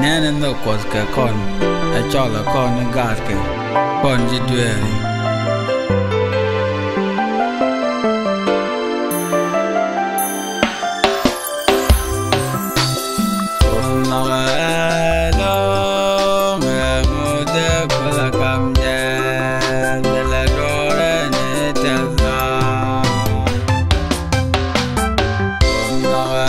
nene ndo kwos ke kon e cholo kon ni gat ke kon ji dweri Oh,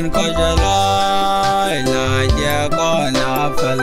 con có trời lối là cha con là phật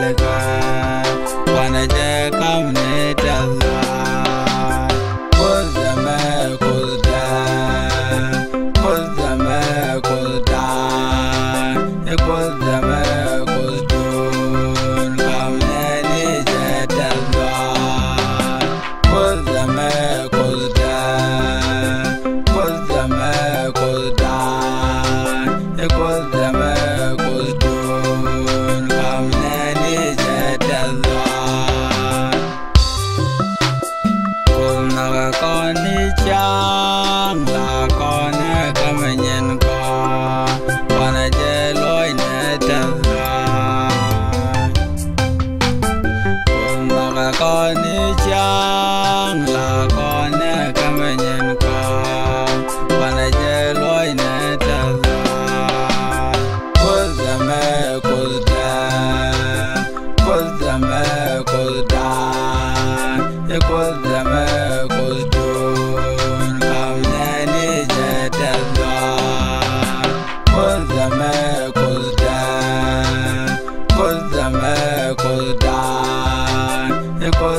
con đi chăng? Là con cầm nhìn con con chơi lối nè chân ra. Con đi chăng? Là con cầm nhìn cuadro.